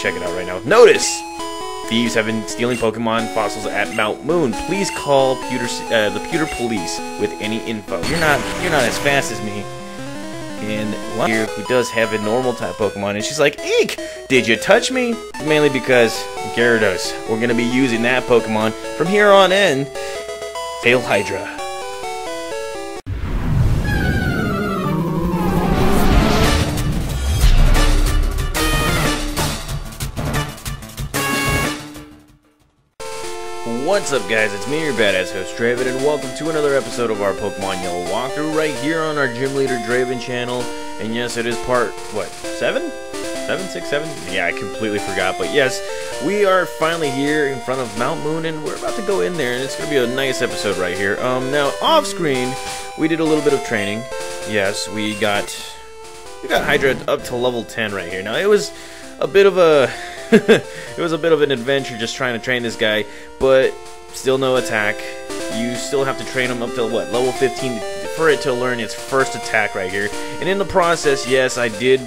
check it out right now. Notice! Thieves have been stealing Pokemon fossils at Mount Moon. Please call Pewter, uh, the Pewter Police with any info. You're not, you're not as fast as me. And one here who does have a normal type Pokemon, and she's like, Eek! Did you touch me? Mainly because Gyarados. We're gonna be using that Pokemon from here on in. Hail Hydra. What's up guys, it's me, your badass host Draven, and welcome to another episode of our Pokemon Yellow walkthrough right here on our Gym Leader Draven channel. And yes, it is part, what, seven? Seven, six, seven? Yeah, I completely forgot, but yes, we are finally here in front of Mount Moon, and we're about to go in there, and it's going to be a nice episode right here. Um, now, off-screen, we did a little bit of training. Yes, we got, we got Hydra up to level 10 right here. Now, it was a bit of a it was a bit of an adventure just trying to train this guy, but still no attack. You still have to train him up to what level 15 for it to learn its first attack right here. And in the process, yes, I did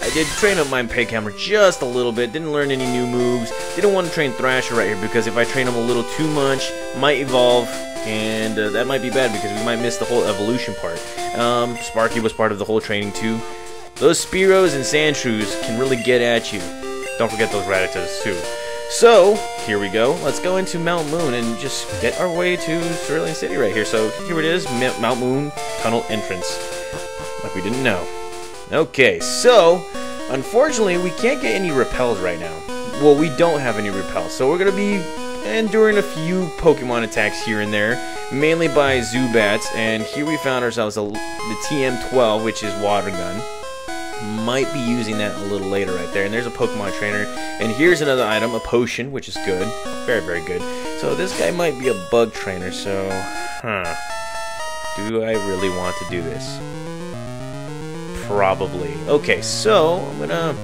I did train up my Peghammer just a little bit, didn't learn any new moves, didn't want to train Thrasher right here because if I train him a little too much, might evolve, and uh, that might be bad because we might miss the whole evolution part. Um, Sparky was part of the whole training too. Those Spearows and Sandshrews can really get at you. Don't forget those Rattatas too. So, here we go. Let's go into Mount Moon and just get our way to Cerulean City right here. So, here it is, Mount Moon Tunnel Entrance. Like we didn't know. Okay, so, unfortunately, we can't get any repels right now. Well, we don't have any repels, so we're going to be enduring a few Pokemon attacks here and there, mainly by Zubats, and here we found ourselves a, the TM12, which is Water Gun might be using that a little later right there. And there's a Pokemon trainer. And here's another item, a potion, which is good. Very, very good. So this guy might be a bug trainer, so... Huh. Do I really want to do this? Probably. Okay, so I'm gonna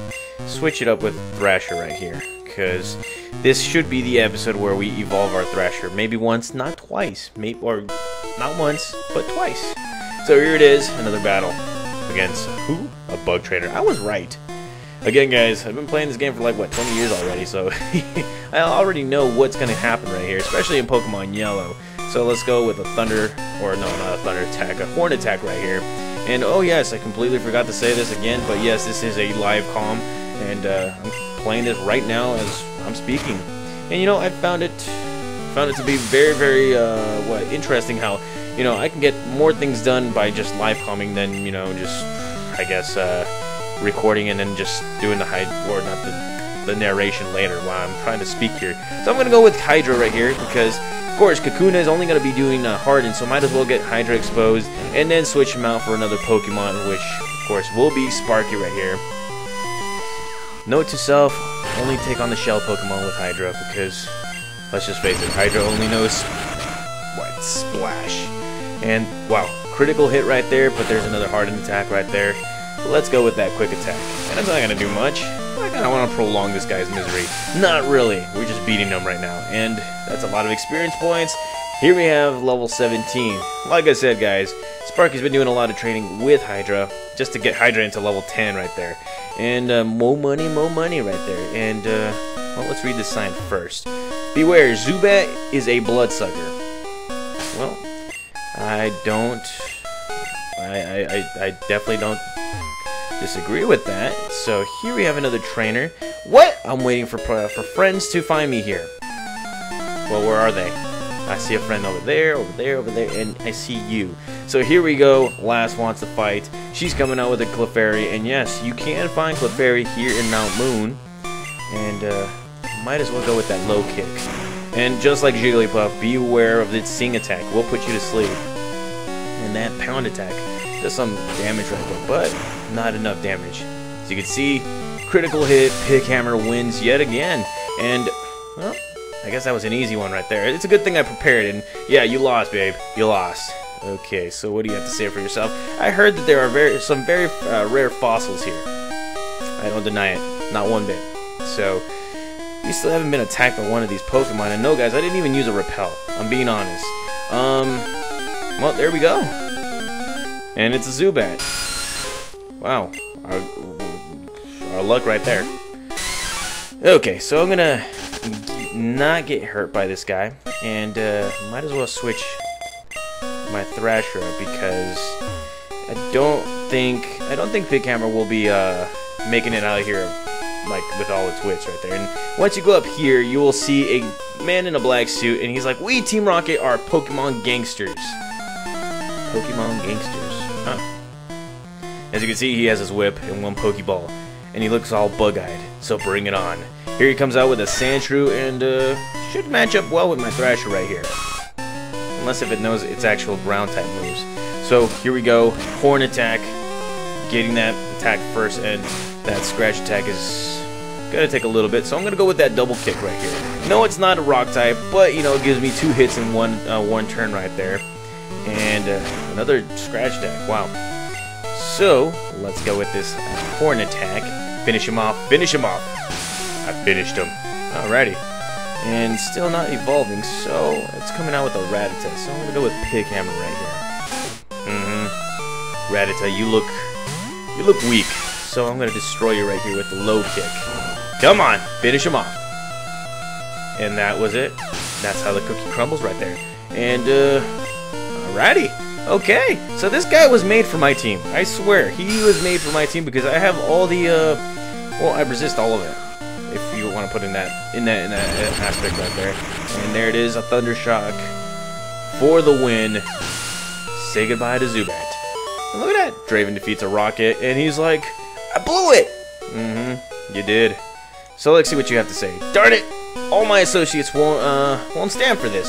switch it up with Thrasher right here. Because this should be the episode where we evolve our Thrasher. Maybe once, not twice. Maybe, or not once, but twice. So here it is, another battle against who? A bug trainer. I was right. Again, guys, I've been playing this game for like, what, 20 years already, so I already know what's going to happen right here, especially in Pokemon Yellow. So let's go with a Thunder, or no, not a Thunder attack, a Horn attack right here. And oh yes, I completely forgot to say this again, but yes, this is a live com, and uh, I'm playing this right now as I'm speaking. And you know, I found it, found it to be very, very, uh, what, interesting how you know, I can get more things done by just live calming than, you know, just, I guess, uh, recording and then just doing the hide or not the, the narration later while I'm trying to speak here. So I'm going to go with Hydra right here because, of course, Kakuna is only going to be doing uh, Harden, so might as well get Hydra exposed and then switch him out for another Pokemon, which, of course, will be Sparky right here. Note to self, only take on the Shell Pokemon with Hydra because, let's just face it, Hydra only knows, what, Splash. And wow, critical hit right there, but there's another hardened attack right there. Let's go with that quick attack. And it's not to do much. I kind of want to prolong this guy's misery. Not really. We're just beating him right now. And that's a lot of experience points. Here we have level 17. Like I said, guys, Sparky's been doing a lot of training with Hydra just to get Hydra into level 10 right there. And uh, more money, more money right there. And, uh, well, let's read this sign first. Beware, Zubat is a bloodsucker. Well, I don't. I, I, I definitely don't disagree with that. So here we have another trainer. What? I'm waiting for uh, for friends to find me here. Well, where are they? I see a friend over there, over there, over there, and I see you. So here we go. Lass wants to fight. She's coming out with a Clefairy, and yes, you can find Clefairy here in Mount Moon. And uh, might as well go with that low kick. And just like Jigglypuff, be aware of its Sing attack. We'll put you to sleep. And that Pound attack does some damage right there, but not enough damage. As you can see, critical hit, Peghammer wins yet again. And, well, I guess that was an easy one right there. It's a good thing I prepared, and yeah, you lost, babe. You lost. Okay, so what do you have to say for yourself? I heard that there are very some very uh, rare fossils here. I don't deny it, not one bit. So, you still haven't been attacked by one of these Pokemon. And no, guys, I didn't even use a repel. I'm being honest. Um, well, there we go. And it's a Zubat. Wow. Our, our luck right there. Okay, so I'm gonna not get hurt by this guy, and uh, might as well switch my Thrasher because I don't think I don't think Pig Hammer will be uh, making it out of here like with all its wits right there. And once you go up here, you will see a man in a black suit, and he's like, "We Team Rocket are Pokemon gangsters." Pokemon gangsters, huh? As you can see, he has his whip and one Pokeball, and he looks all bug-eyed. So bring it on. Here he comes out with a Sandshrew, and uh, should match up well with my Thrasher right here. Unless if it knows its actual ground type moves. So here we go, Horn attack, getting that attack first, and that scratch attack is gonna take a little bit. So I'm gonna go with that double kick right here. No, it's not a rock type, but you know, it gives me two hits in one uh, one turn right there, and uh, another scratch attack. Wow. So let's go with this horn attack. Finish him off. Finish him off. I finished him. Alrighty. And still not evolving, so it's coming out with a Rattata. So I'm gonna go with Pig Hammer right here. Mm-hmm. Rattata, you look you look weak. So I'm gonna destroy you right here with the low kick. Come on, finish him off. And that was it. That's how the cookie crumbles right there. And uh alrighty. Okay, so this guy was made for my team. I swear, he was made for my team because I have all the, uh, well, I resist all of it. If you want to put in that, in that, in that aspect right there. And there it is, a Thunder Shock for the win. Say goodbye to Zubat. And look at that. Draven defeats a Rocket, and he's like, I blew it! Mm-hmm, you did. So let's see what you have to say. Darn it! All my associates won't, uh, won't stand for this.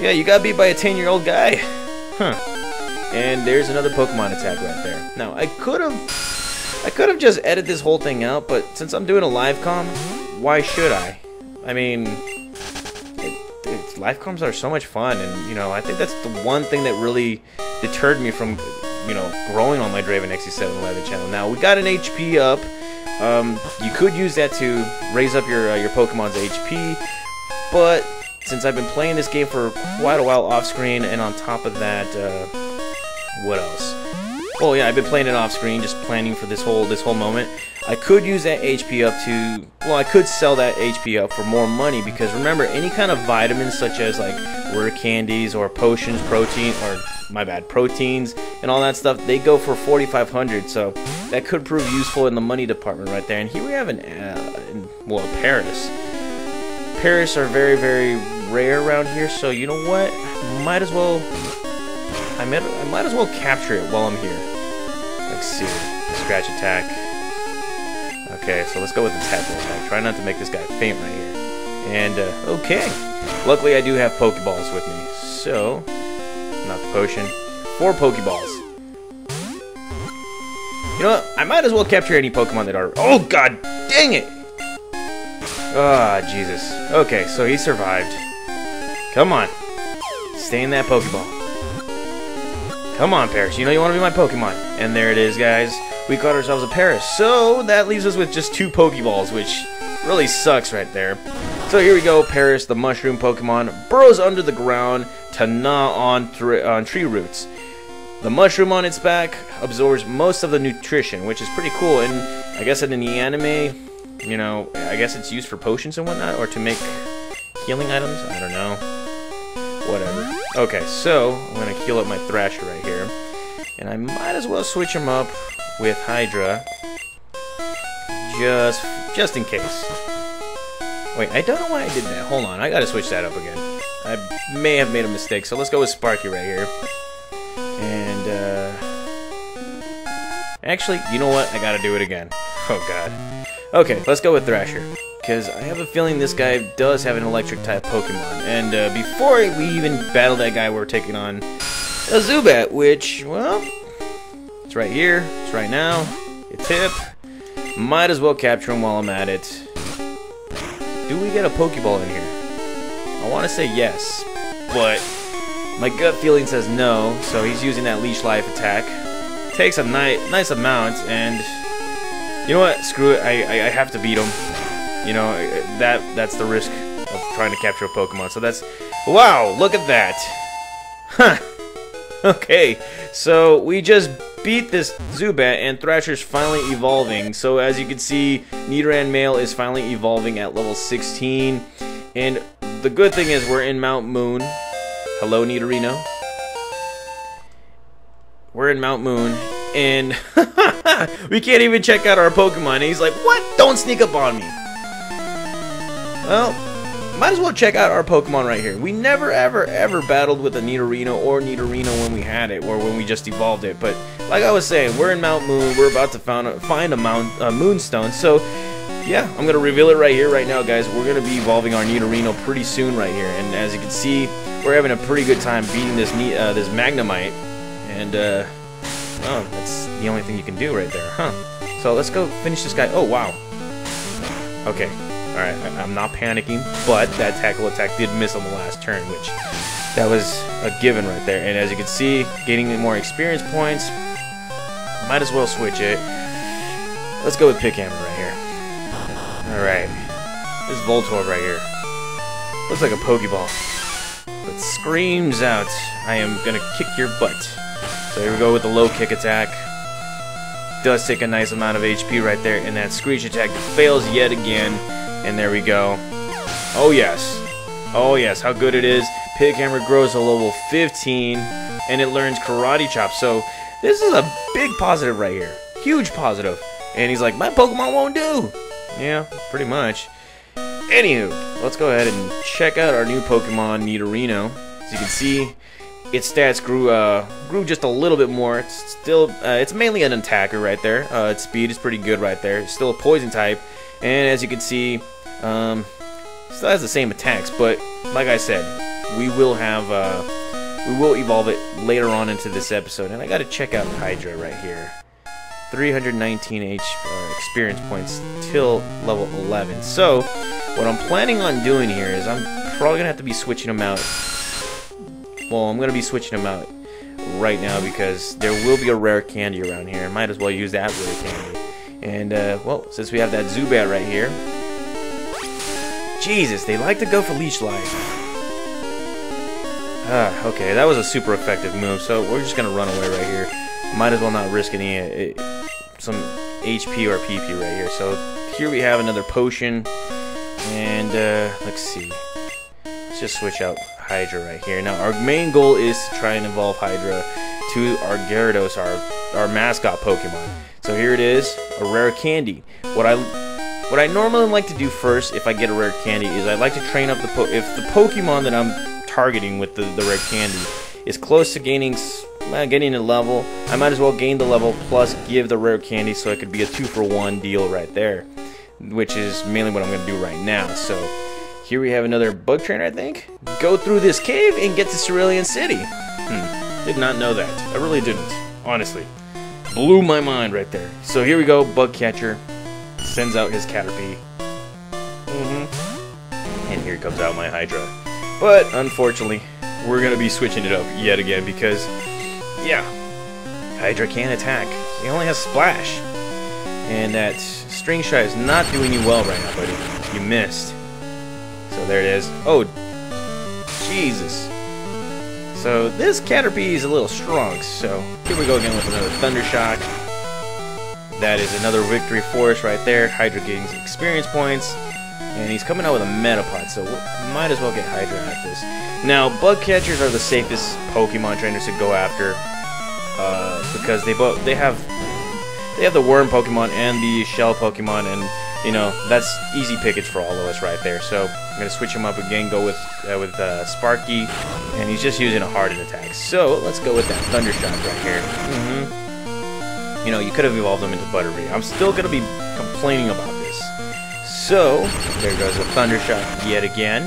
Yeah, you got beat by a 10-year-old guy. Huh. And there's another Pokemon attack right there. Now, I could have... I could have just edited this whole thing out, but since I'm doing a live com, why should I? I mean, it, it, live coms are so much fun, and, you know, I think that's the one thing that really deterred me from, you know, growing on my Draven Xz711 channel. Now, we got an HP up. Um, you could use that to raise up your, uh, your Pokemon's HP, but since I've been playing this game for quite a while off screen, and on top of that, uh, what else? Oh yeah, I've been playing it off screen, just planning for this whole this whole moment. I could use that HP up to, well, I could sell that HP up for more money because remember, any kind of vitamins such as like rare candies or potions, protein, or my bad, proteins and all that stuff, they go for 4,500. So that could prove useful in the money department right there. And here we have an, uh, well, Paras. Paras are very, very rare around here, so you know what? Might as well... I might, I might as well capture it while I'm here. Let's see. Scratch attack. Okay, so let's go with the tackle attack. Try not to make this guy faint right here. And, uh, okay. Luckily, I do have Pokeballs with me. So, not the potion. Four Pokeballs. You know what? I might as well capture any Pokemon that are... Oh, god dang it! Ah, oh, Jesus. Okay, so he survived. Come on. Stay in that Pokeball. Come on, Paras. You know you want to be my Pokemon. And there it is, guys. We caught ourselves a Paras. So, that leaves us with just two Pokeballs, which really sucks right there. So here we go, Paras, the mushroom Pokemon, burrows under the ground to gnaw on, on tree roots. The mushroom on its back absorbs most of the nutrition, which is pretty cool. And I guess in the anime, you know, I guess it's used for potions and whatnot, or to make healing items? I don't know. Whatever. Okay, so I'm going to heal up my Thrasher right here. And I might as well switch him up with Hydra. Just, just in case. Wait, I don't know why I did that. Hold on, I gotta switch that up again. I may have made a mistake, so let's go with Sparky right here. And, uh... Actually, you know what? I gotta do it again. Oh, God. Okay, let's go with Thrasher. Because I have a feeling this guy does have an electric type Pokemon. And uh, before we even battle that guy, we're taking on a Zubat, which, well, right here, it's right now, it's hip. Might as well capture him while I'm at it. Do we get a Pokeball in here? I want to say yes, but my gut feeling says no, so he's using that Leech Life attack. Takes a ni nice amount, and you know what? Screw it. I, I, I have to beat him. You know, that that's the risk of trying to capture a Pokemon. So that's... Wow, look at that. Huh. Okay, so we just beat this Zubat, and Thrasher's finally evolving. So as you can see, Nidoran male is finally evolving at level 16. And the good thing is we're in Mount Moon. Hello, Nidorino. We're in Mount Moon, and we can't even check out our Pokemon. And he's like, what? Don't sneak up on me. Well, might as well check out our Pokemon right here. We never, ever, ever battled with a Nidorino or Nidorino when we had it, or when we just evolved it. But like I was saying, we're in Mount Moon. We're about to find a, find a Mount a Moonstone. So yeah, I'm gonna reveal it right here, right now, guys. We're gonna be evolving our Nidorino pretty soon, right here. And as you can see, we're having a pretty good time beating this uh, this Magnemite. And uh, oh, that's the only thing you can do right there, huh? So let's go finish this guy. Oh wow. Okay, Alright, I'm not panicking, but that tackle attack did miss on the last turn, which that was a given right there. And as you can see, gaining more experience points, might as well switch it. Let's go with Pickhammer right here. Alright, this Voltorb right here. Looks like a Pokeball, but screams out, I am gonna kick your butt. So here we go with the low kick attack. Does take a nice amount of HP right there, and that Screech attack fails yet again. And there we go. Oh, yes. Oh, yes. How good it is. Pig Hammer grows to level 15, and it learns Karate Chop. So, this is a big positive right here. Huge positive. And he's like, my Pokemon won't do. Yeah, pretty much. Anywho, let's go ahead and check out our new Pokemon, Nidorino. As you can see, its stats grew uh, grew just a little bit more. It's still, uh, it's mainly an attacker right there. Uh, its speed is pretty good right there. It's still a poison type. And as you can see, um, still has the same attacks, but like I said, we will have uh, we will evolve it later on into this episode. And I got to check out Hydra right here. 319 H uh, experience points till level 11. So what I'm planning on doing here is I'm probably gonna have to be switching them out. Well, I'm gonna be switching them out right now because there will be a rare candy around here. Might as well use that rare candy. And, uh, well, since we have that Zubat right here. Jesus, they like to go for Leech Life. Ah, okay, that was a super effective move, so we're just gonna run away right here. Might as well not risk any, uh, some HP or PP right here. So, here we have another potion. And, uh, let's see. Let's just switch out Hydra right here. Now, our main goal is to try and evolve Hydra to our Gyarados, our, our mascot Pokemon. So here it is, a rare candy. What I what I normally like to do first if I get a rare candy is I like to train up the po if the Pokemon that I'm targeting with the, the rare candy is close to gaining uh, getting a level, I might as well gain the level plus give the rare candy so it could be a two for one deal right there, which is mainly what I'm going to do right now. So here we have another bug trainer, I think. Go through this cave and get to Cerulean City. Hmm, did not know that. I really didn't, honestly blew my mind right there. So here we go, Bug Catcher sends out his Caterpie. Mm-hmm. And here comes out my Hydra. But unfortunately, we're gonna be switching it up yet again because, yeah, Hydra can't attack. He only has Splash. And that String Shot is not doing you well right now, buddy. You missed. So there it is. Oh, Jesus. So this Caterpie is a little strong, so here we go again with another Thunder Shock. That is another victory for us right there. Hydra gains experience points. And he's coming out with a Metapod, so we might as well get Hydra at this. Now, Bug Catchers are the safest Pokemon trainers to go after. Uh, because they both they have they have the worm Pokemon and the shell Pokemon and you know, that's easy pickage for all of us right there. So I'm to switch him up again, go with uh, with uh, Sparky, and he's just using a hardened attack. So let's go with that Thunder Shock right here. Mm -hmm. You know, you could have evolved him into Butterfree. I'm still to be complaining about this. So, there goes the Thunder Shock yet again.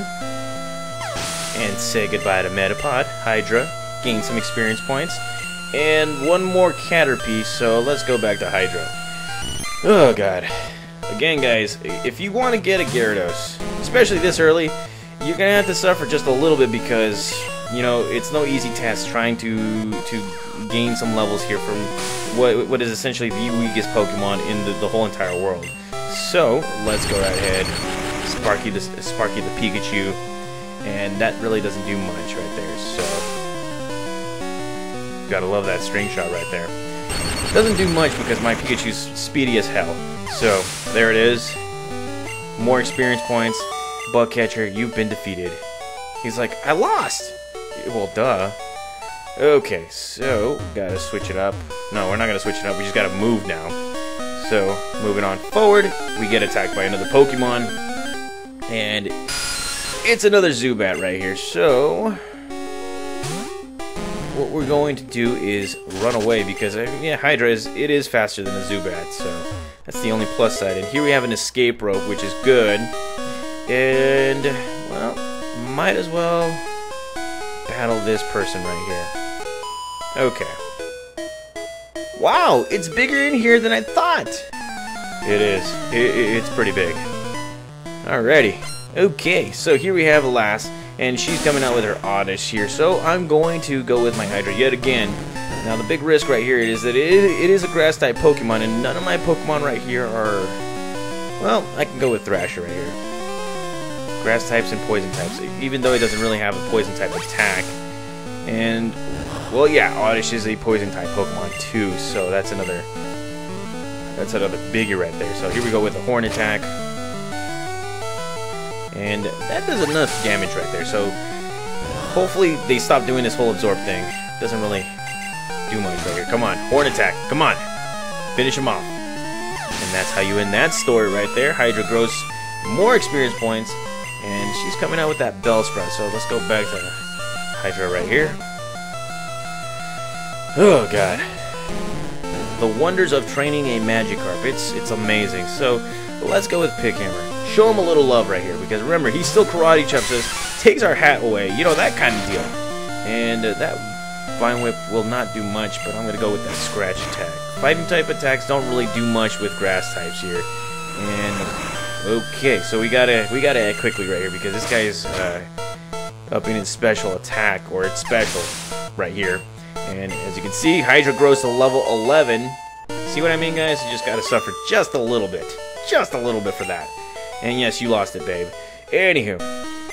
And say goodbye to Metapod, Hydra, gain some experience points. And one more Caterpie, so let's go back to Hydra. Oh god. Again, guys, if you want to get a Gyarados, especially this early, you're gonna have to suffer just a little bit because you know it's no easy task trying to to gain some levels here from what what is essentially the weakest Pokemon in the, the whole entire world. So let's go right ahead, Sparky the Sparky the Pikachu, and that really doesn't do much right there. So gotta love that string shot right there. Doesn't do much because my Pikachu's speedy as hell. So, there it is. More experience points. Bug catcher, you've been defeated. He's like, I lost! Well, duh. Okay, so, gotta switch it up. No, we're not gonna switch it up, we just gotta move now. So, moving on forward, we get attacked by another Pokemon. And it's another Zubat right here. So, what we're going to do is run away because uh, yeah, Hydra is it is faster than the Zubat, so that's the only plus side. And here we have an escape rope, which is good. And well, might as well battle this person right here. Okay. Wow, it's bigger in here than I thought. It is. It, it's pretty big. Alrighty. Okay, so here we have a Lass and she's coming out with her Oddish here. So I'm going to go with my Hydra yet again. Now the big risk right here is that it, it is a grass type Pokemon, and none of my Pokemon right here are. Well, I can go with Thrasher right here. Grass types and poison types, even though it doesn't really have a poison type attack. And well, yeah, Oddish is a poison type Pokemon too, so that's another that's another biggie right there. So here we go with the Horn attack. And that does enough damage right there. So hopefully they stop doing this whole absorb thing. Doesn't really do much right here. Come on, horn attack. Come on. Finish him off. And that's how you end that story right there. Hydra grows more experience points. And she's coming out with that Bellsprout. So let's go back to Hydra right here. Oh, God. The wonders of training a Magikarp. It's, it's amazing. So let's go with Pickhammer show him a little love right here. Because remember, he still karate chops us, takes our hat away, you know, that kind of deal. And uh, that Vine Whip will not do much, but I'm going to go with that Scratch attack. Fighting type attacks don't really do much with grass types here. And, okay, so we gotta, we gotta act quickly right here, because this guy is uh, upping his special attack, or its special, right here. And as you can see, Hydra grows to level 11. See what I mean, guys? You just gotta suffer just a little bit. Just a little bit for that. And yes, you lost it, babe. Anywho,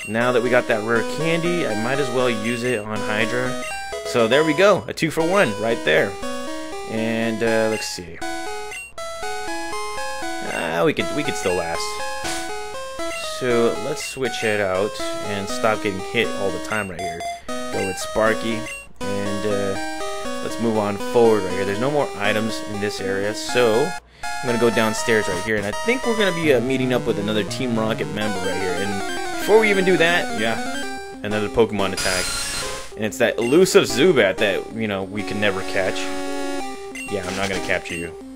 now that we got that rare candy, I might as well use it on Hydra. So there we go, a two for one right there. And uh, let's see. Ah, we could we could still last. So let's switch it out and stop getting hit all the time right here. Go with Sparky and uh, let's move on forward right here. There's no more items in this area, so I'm gonna go downstairs right here, and I think we're gonna be uh, meeting up with another Team Rocket member right here. And before we even do that, yeah, another Pokemon attack, and it's that elusive Zubat that you know we can never catch. Yeah, I'm not gonna capture you.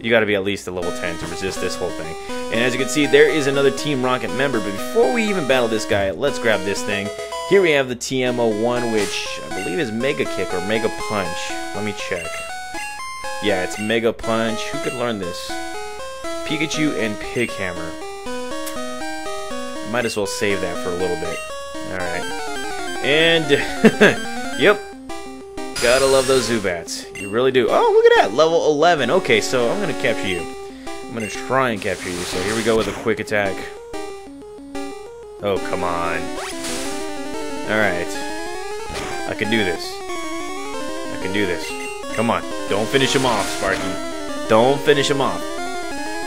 You gotta be at least a level 10 to resist this whole thing. And as you can see, there is another Team Rocket member, but before we even battle this guy, let's grab this thing. Here we have the TM01, which I believe is Mega Kick or Mega Punch. Let me check. Yeah, it's Mega Punch. Who could learn this? Pikachu and Pig Pickhammer. Might as well save that for a little bit. Alright. And, yep. Gotta love those Zubats. You really do. Oh, look at that. Level 11. Okay, so I'm gonna capture you. I'm gonna try and capture you. So here we go with a quick attack. Oh, come on. Alright. I can do this. I can do this. Come on. Don't finish him off, Sparky. Don't finish him off.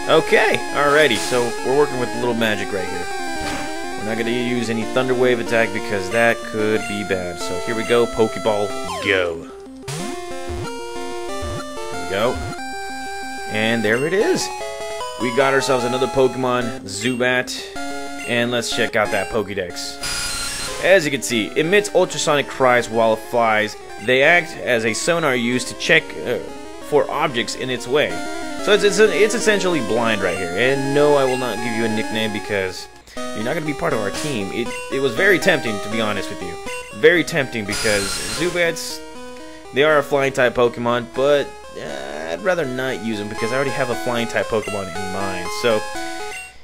Okay, alrighty, so we're working with a little magic right here. We're not to use any Thunder Wave attack because that could be bad. So here we go, Pokeball, go. There we go. And there it is. We got ourselves another Pokemon, Zubat. And let's check out that Pokedex. As you can see, emits ultrasonic cries while it flies they act as a sonar used to check uh, for objects in its way. So it's, it's, it's essentially blind right here. And no, I will not give you a nickname because you're not going to be part of our team. It, it was very tempting, to be honest with you. Very tempting because Zubats, they are a flying type Pokemon, but uh, I'd rather not use them because I already have a flying type Pokemon in mind. So,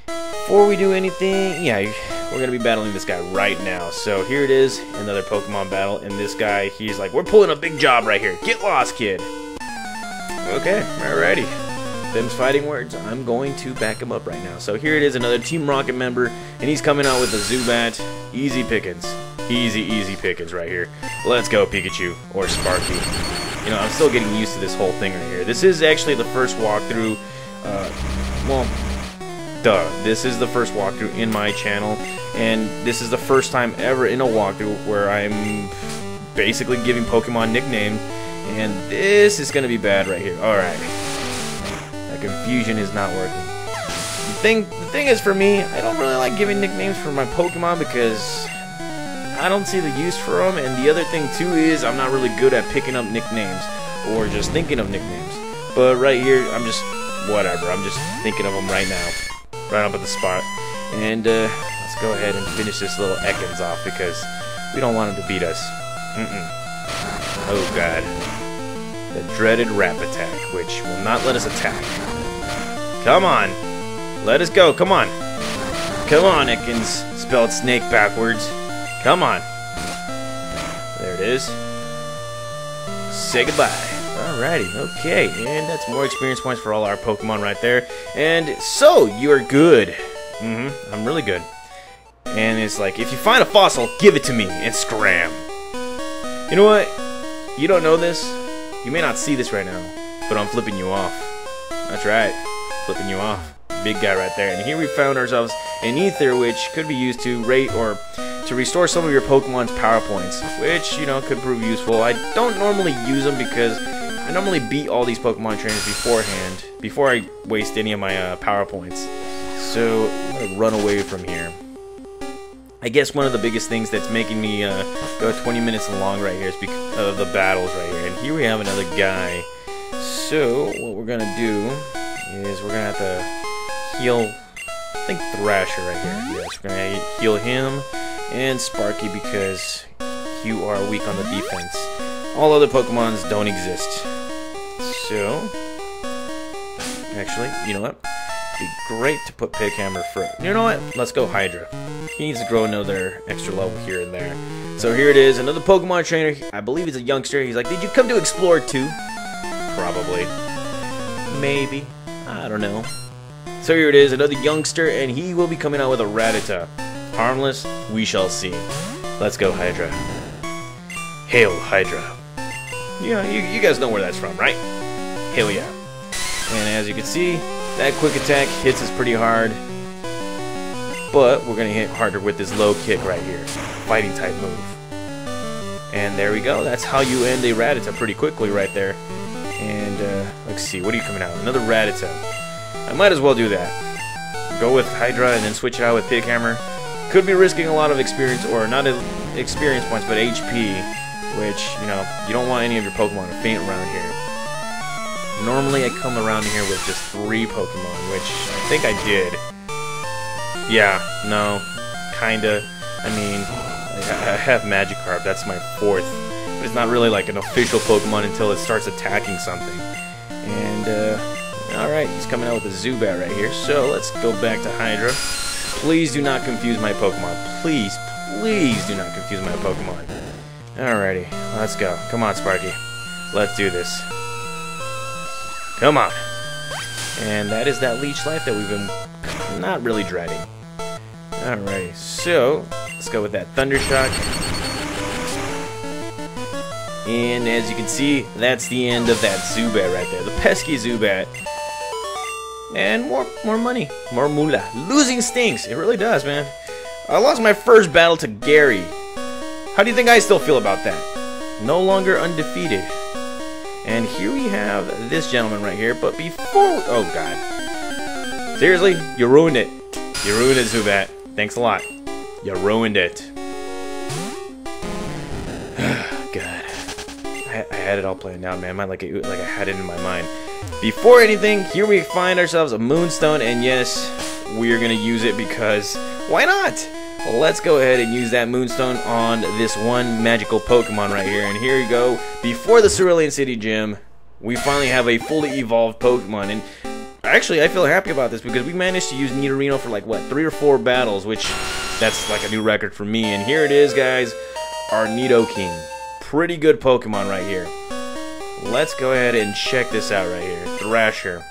before we do anything, yeah, we're going to be battling this guy right now. So here it is, another Pokemon battle. And this guy, he's like, we're pulling a big job right here. Get lost, kid. Okay, alrighty. Them's fighting words. I'm going to back him up right now. So here it is, another Team Rocket member. And he's coming out with a Zubat. Easy pickings. Easy, easy pickings right here. Let's go, Pikachu. Or Sparky. you know, I'm still getting used to this whole thing right here. This is actually the first walkthrough, uh, well, duh, this is the first walkthrough in my channel, and this is the first time ever in a walkthrough where I'm basically giving Pokemon nicknames, and this is gonna be bad right here. Alright. That confusion is not working. The thing, the thing is for me, I don't really like giving nicknames for my Pokemon because I don't see the use for them, and the other thing too is I'm not really good at picking up nicknames or just thinking of nicknames. But right here, I'm just, whatever, I'm just thinking of them right now. Right up at the spot. And uh, let's go ahead and finish this little Ekans off because we don't want him to beat us. Mm-mm. Oh god. The dreaded Wrap Attack, which will not let us attack. Come on! Let us go, come on! Come on, Ekans. Spelled snake backwards. Come on. There it is. Say goodbye. Alrighty, okay, and that's more experience points for all our Pokemon right there. And so, you're good. Mm-hmm, I'm really good. And it's like, if you find a fossil, give it to me, and scram. You know what? You don't know this. You may not see this right now, but I'm flipping you off. That's right, flipping you off. Big guy right there. And here we found ourselves an ether, which could be used to rate or to restore some of your Pokemon's power points, which, you know, could prove useful. I don't normally use them because I normally beat all these Pokemon trainers beforehand, before I waste any of my uh, power points. So, I'm gonna run away from here. I guess one of the biggest things that's making me uh, go 20 minutes long right here is because of the battles right here. And here we have another guy. So, what we're gonna do is we're gonna have to heal, I think Thrasher right here. Yes, we're gonna heal him and Sparky because you are weak on the defense. All other Pokemons don't exist. So, actually, you know what? Be great to put Pighammer first. You know what? Let's go Hydra. He needs to grow another extra level here and there. So here it is, another Pokemon trainer. I believe he's a youngster. He's like, did you come to explore too? Probably. Maybe. I don't know. So here it is, another youngster, and he will be coming out with a Rattata. Harmless, we shall see. Let's go, Hydra. Hail, Hydra. Yeah, you, you guys know where that's from, right? Hell yeah. And as you can see, that quick attack hits us pretty hard. But we're going to hit harder with this low kick right here. Fighting type move. And there we go. That's how you end a Rattata pretty quickly right there. And uh, let's see, what are you coming out? Another Rattata. I might as well do that. Go with Hydra and then switch it out with Pighammer. Could be risking a lot of experience, or not experience points, but HP, which, you know, you don't want any of your Pokemon to faint around here. Normally I come around here with just three Pokemon, which I think I did. Yeah, no, kinda. I mean, I have Magikarp, that's my fourth. But it's not really like an official Pokemon until it starts attacking something. And, uh, alright, he's coming out with a Zubat right here. So let's go back to Hydra. Please do not confuse my Pokemon. Please, please do not confuse my Pokemon. Alrighty, let's go. Come on, Sparky. Let's do this. Come on. And that is that leech life that we've been not really dreading. Alright, so let's go with that Thunder Shock. And as you can see, that's the end of that Zubat right there. The pesky Zubat and more more money, more moolah. Losing stinks. It really does, man. I lost my first battle to Gary. How do you think I still feel about that? No longer undefeated. And here we have this gentleman right here, but before... Oh, God. Seriously? You ruined it. You ruined it, Zubat. Thanks a lot. You ruined it. God. I, I, had it all planned out, man. like, it, like I had it in my mind. Before anything, here we find ourselves a Moonstone, and yes, we're going to use it because why not? Let's go ahead and use that Moonstone on this one magical Pokemon right here. And here you go. Before the Cerulean City Gym, we finally have a fully evolved Pokemon. And actually, I feel happy about this because we managed to use Nidorino for like, what, three or four battles, which that's like a new record for me. And here it is, guys, our Nidoking. Pretty good Pokemon right here. Let's go ahead and check this out right here. Thrasher.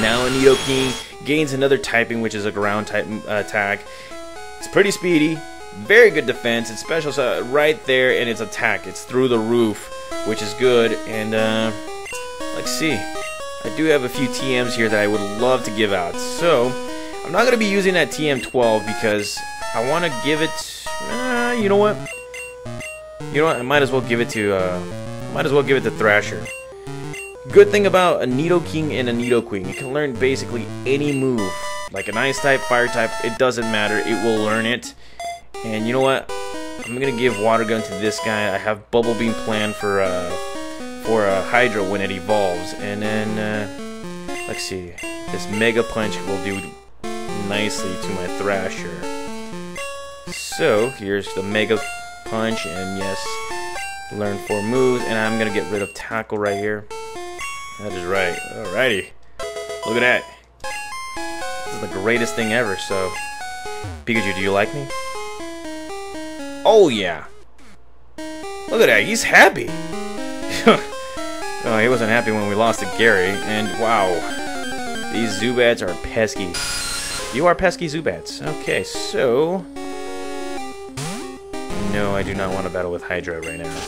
Now Nidoking gains another typing, which is a ground type uh, attack. It's pretty speedy, Very good defense. It's special so right there, and its attack. It's through the roof, which is good. And uh, let's see. I do have a few TMs here that I would love to give out. So I'm not gonna be using that TM12 because I want to give it. Uh, you know what? You know what? I might as well give it to. Uh, might as well give it to Thrasher. Good thing about a Nidoking and a Nidoqueen, you can learn basically any move. Like an Ice type, Fire type, it doesn't matter, it will learn it. And you know what? I'm gonna give Water Gun to this guy. I have Bubble Beam planned for uh, for uh, Hydra when it evolves. And then, uh, let's see, this Mega Punch will do nicely to my Thrasher. So, here's the Mega Punch, and yes, learn four moves, and I'm gonna get rid of tackle right here. That is right. Alrighty. Look at that. Is the greatest thing ever, so... Pikachu, do you like me? Oh, yeah. Look at that, he's happy. oh, he wasn't happy when we lost to Gary, and wow. These Zubats are pesky. You are pesky Zubats. Okay, so... No, I do not want to battle with Hydra right now.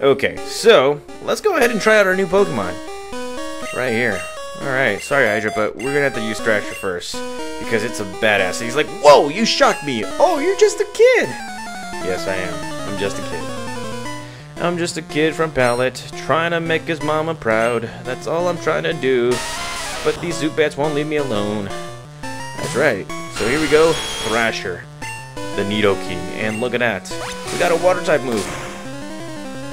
Okay, so let's go ahead and try out our new Pokemon. Right here. Alright, sorry Hydra, but we're gonna have to use Thrasher first. Because it's a badass. He's like, Whoa, you shocked me! Oh, you're just a kid! Yes, I am. I'm just a kid. I'm just a kid from Pallet, trying to make his mama proud. That's all I'm trying to do. But these Zubats won't leave me alone. That's right. So here we go, Thrasher the Nidoking. And look at that. We got a water type move.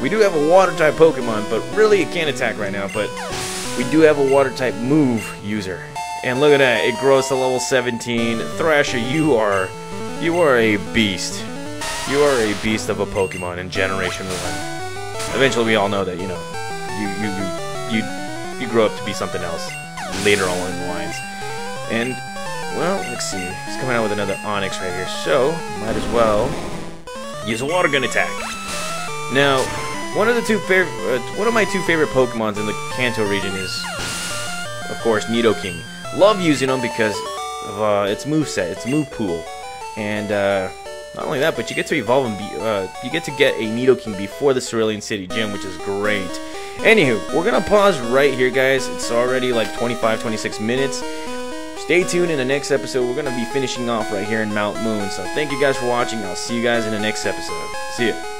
We do have a water type Pokemon, but really it can't attack right now, but we do have a water type move user. And look at that, it grows to level 17. Thrasher, you are you are a beast. You are a beast of a Pokemon in Generation 1. Eventually we all know that, you know, you you you you, you grow up to be something else later on in the lines. And well, let's see. He's coming out with another Onix right here, so might as well use a Water Gun attack. Now, one of the two favorite, uh, one of my two favorite Pokemons in the Kanto region is, of course, Nidoking. Love using them because of uh, its move set, its move pool, and uh, not only that, but you get to evolve and be, uh, you get to get a Nidoking before the Cerulean City Gym, which is great. Anywho, we're gonna pause right here, guys. It's already like 25, 26 minutes. Stay tuned in the next episode. We're to be finishing off right here in Mount Moon. So thank you guys for watching. I'll see you guys in the next episode. See ya.